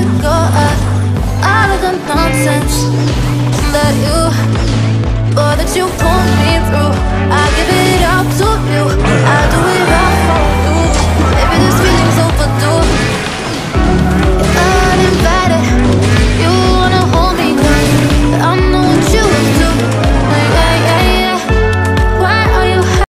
to go out of the nonsense that you, or that you want.